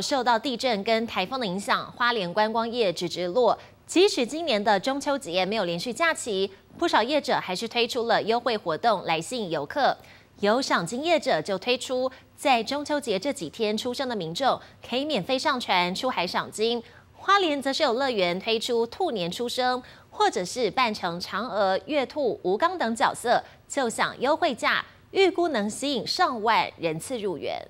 受到地震跟台风的影响，花莲观光业直直落。即使今年的中秋节没有连续假期，不少业者还是推出了优惠活动来吸引游客。有赏金业者就推出，在中秋节这几天出生的民众可以免费上船出海赏金。花莲则是有乐园推出兔年出生，或者是扮成嫦娥、月兔、吴刚等角色，就享优惠价，预估能吸引上万人次入园。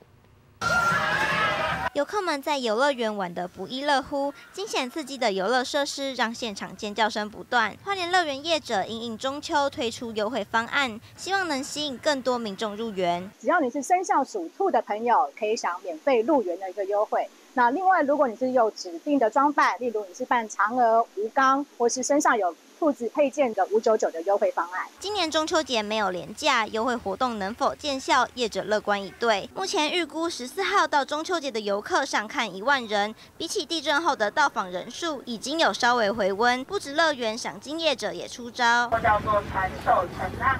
游客们在游乐园玩得不亦乐乎，惊险刺激的游乐设施让现场尖叫声不断。花莲乐园业者因应中秋推出优惠方案，希望能吸引更多民众入园。只要你是生肖属兔的朋友，可以享免费入园的一个优惠。那另外，如果你是有指定的装扮，例如你是扮嫦娥、吴刚，或是身上有。兔子配件的五九九的优惠方案，今年中秋节没有廉价优惠活动，能否见效？业者乐观以对。目前预估十四号到中秋节的游客上看一万人，比起地震后的到访人数，已经有稍微回温。不止乐园，赏金业者也出招，叫做传授承让。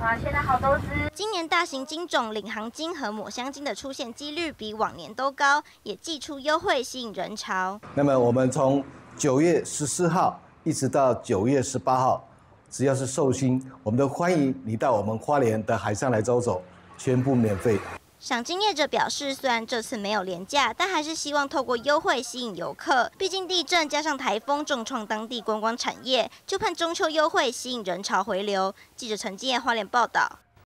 啊，现在好多只。今年大型金种领航金和抹香金的出现几率比往年都高，也寄出优惠吸引人潮。那么我们从九月十四号。一直到九月十八号，只要是寿星，我们都欢迎你到我们花莲的海上来走走，全部免费。赏金业者表示，虽然这次没有廉价，但还是希望透过优惠吸引游客。毕竟地震加上台风重创当地观光产业，就盼中秋优惠吸引人潮回流。记者陈金业花莲报道。